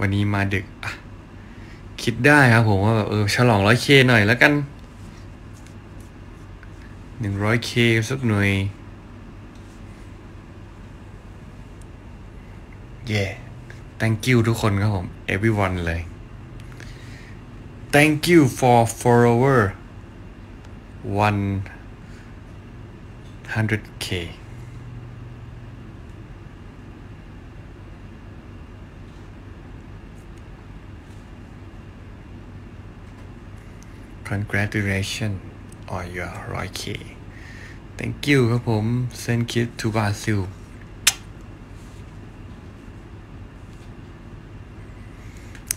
วันนี้มาดึกอะคิดได้ครับผมว่าแบบเออฉลองร้อยเคหน่อยแล้วกันหนึ่งร้อยเคสักหน่อยเย่ thank you ทุกคนครับผม everyone เลย thank you for follower 100k congratulation on your 100k thank you ครับผม send kid to Brazil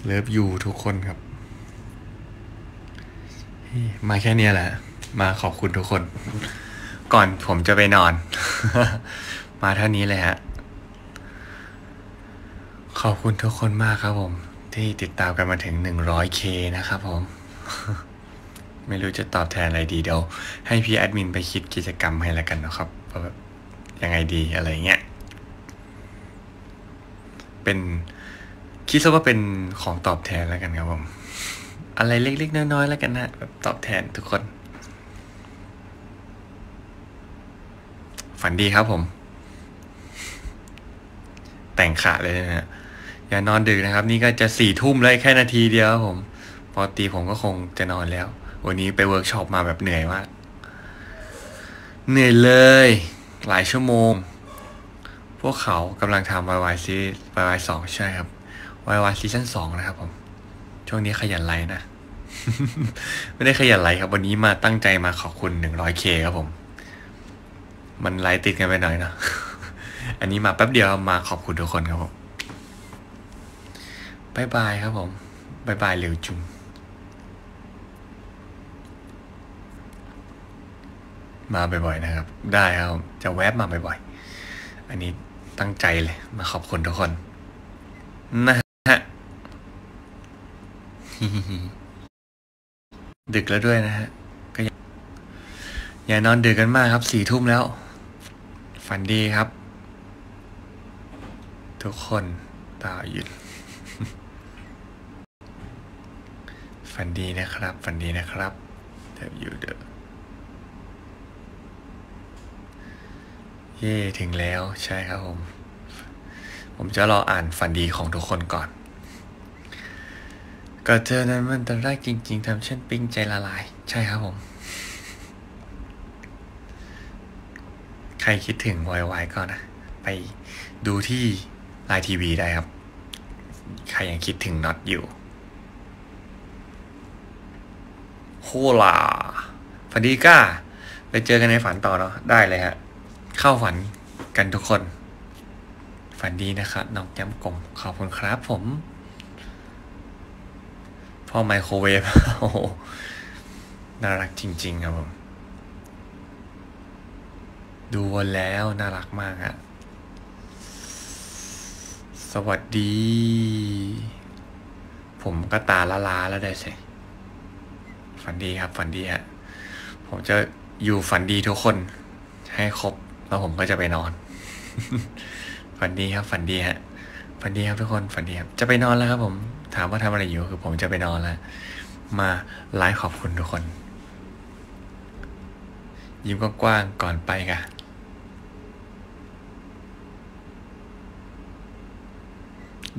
เลิฟยูทุกคนครับ มาแค่เนี้ยแหละ มาขอบคุณทุกคน ก่อนผมจะไปนอน มาเท่านี้เลยฮะ ขอบคุณทุกคนมากครับผม ที่ติดตามกันมาถึง 100k นะครับผม ไม่รู้จะตอบแทนอะไรดีเดี๋ยวให้พี่แอดมินไปคิดกิจกรรมให้แล้วกันนะครับว่าแบบยังไงดีอะไรเงี้ย เป็นคิดซะว่าเป็นของตอบแทนแล้วกันครับผม อะไรเล็ก ๆ น้อยๆแล้วกันนะแบบตอบแทนทุกคน ฝันดีครับผม แต่งขาเลยนะฮะอย่านอนดึกนะครับ นี่ก็จะสี่ทุ่มแล้วแค่นาทีเดียวครับผมปกติผมก็คงจะนอนแล้ว วันนี้ไปเวิร์กช็อปมาแบบเหนื่อยมาก เหนื่อยเลย หลายชั่วโมง พวกเขากำลังทำวายวายซีวายวายสองใช่ครับวายวายซีซั่นสองนะครับผม ช่วงนี้ขยันไลฟ์นะ ไม่ได้ขยันไลฟ์ครับ วันนี้มาตั้งใจมาขอบคุณหนึ่งร้อย K ครับผม มันไลฟ์ติดกันไปหน่อยนะ อันนี้มาแป๊บเดียวมาขอบคุณทุกคนครับผม bye bye ครับผม bye bye เร็วจุง มาบ่อยๆนะครับ ได้ครับจะแวบมาบ่อยๆ อันนี้ตั้งใจเลยมาขอบคุณทุกคน นะฮะดึกแล้วด้วยนะฮะก็อย่าอย่านอนดึกกันมากครับสี่ทุ่มแล้ว ฝันดีครับ ทุกคนตาหยุดฝันดีนะครับ ฝันดีนะครับเดี๋ยวอยู่เด้อ เย่ถึงแล้วใช่ครับผม ผมจะรออ่านฝันดีของทุกคนก่อนก็เธอนั้นมันตอนแรกจริง ๆทำฉันปิ้งใจละลาย ใช่ครับผม ใครคิดถึงวายวายก็นะ ไปดูที่ไลน์ทีวีได้ครับ ใครยังคิดถึงน็อตอยู่โคลาฝันดีก้า ไปเจอกันในฝันต่อเนาะได้เลยฮะ เข้าฝันกันทุกคน ฝันดีนะครับน้องแก้มกลมขอบคุณครับผม พ่อไมโครเวฟโอ้โหน่ารักจริง ๆ ครับผม ดูวนแล้วน่ารักมากอะสวัสดี ผมก็ตาละลาแล้วได้สิฝันดีครับ ฝันดีฮะผมจะอยู่ฝันดีทุกคนให้ครบ แล้วผมก็จะไปนอน ฝันดีครับ ฝันดีฮะฝันดีครับทุกคนฝันดีครับจะไปนอนแล้วครับผม ถามว่าทำอะไรอยู่คือผมจะไปนอนแล้วมาไลฟ์ขอบคุณทุกคน ยิ้มกว้างๆก่อนไปค่ะ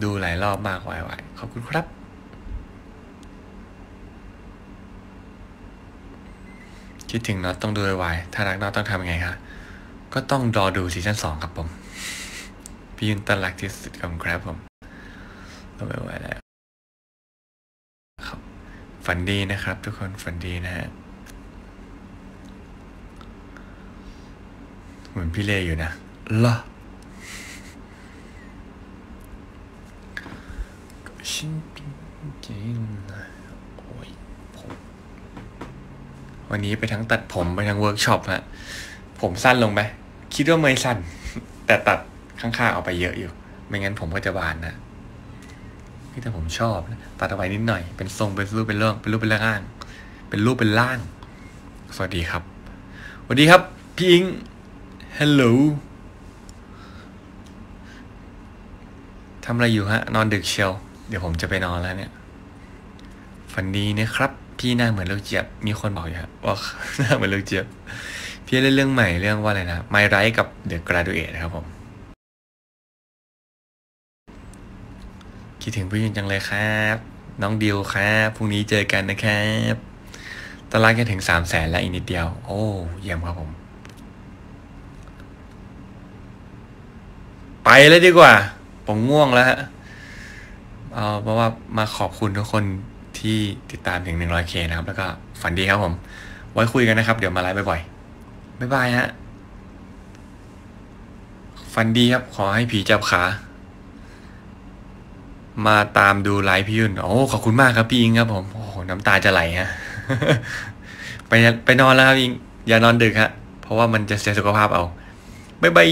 ดูหลายรอบมากไวๆขอบคุณครับ คิดถึงน็อตต้องดูไวๆถ้ารักน็อตต้องทำยังไงคะ ก็ต้องรอดูซีซั่นสองครับผม พี่ยุนตันรักที่สุดกับครับผมต้องไปไวแล้วครับฝันดีนะครับ ทุกคนฝันดีนะฮะเหมือนพี่เล่อยู่นะเหรอฉันจริงนะโอ้ยผมวันนี้ไปทั้งตัดผมไปทั้งเวิร์กช็อปฮะผมสั้นลงไหม คิดว่าไม่สั้น แต่ตัดข้างๆออกไปเยอะอยู่ ไม่งั้นผมก็จะบานนะนี่แต่ผมชอบนะตัดเอาไว้นิดหน่อย เป็นทรงเป็นรูปเป็นเรื่องเป็นรูปเป็นร่าง เป็นรูปเป็นร่าง สวัสดีครับสวัสดีครับ พี่อิงฮัลโหลทำอะไรอยู่ฮะ นอนดึกเชียว เดี๋ยวผมจะไปนอนแล้วเนี่ยฝันดีนะครับ พี่หน้าเหมือนลูกเจี๊ยบ มีคนบอกอยู่ฮะว่าหน้าเหมือนลูกเจี๊ยบ พี่เล่นเรื่องใหม่เรื่องว่าอะไรนะไม่ไรกับเดอะกราดูเอทนะครับผม คิดถึงพี่ยินจังเลยครับ น้องดิวครับพรุ่งนี้เจอกันนะครับตอนแรกแค่ถึงสามแสนแล้วอีกนิดเดียว โอ้เยี่ยมครับผม ไปเลยดีกว่า ผมง่วงแล้วฮะเอาเพราะว่ามาขอบคุณทุกคนที่ติดตามถึง 100k นะครับ แล้วก็ฝันดีครับผม ไว้คุยกันนะครับ เดี๋ยวมาไลฟ์บ่อยๆ บ๊ายบายฮะ ฝันดีครับ ขอให้ผีจับขา มาตามดูไลฟ์พี่ยุ่น โอ้ ขอบคุณมากครับพี่อิงครับผม โอ้โน้ำตาจะไหลฮะ ไปไปนอนแล้วครับอิง อย่านอนดึกฮะ เพราะว่ามันจะเสียสุขภาพเอา บ๊ายบาย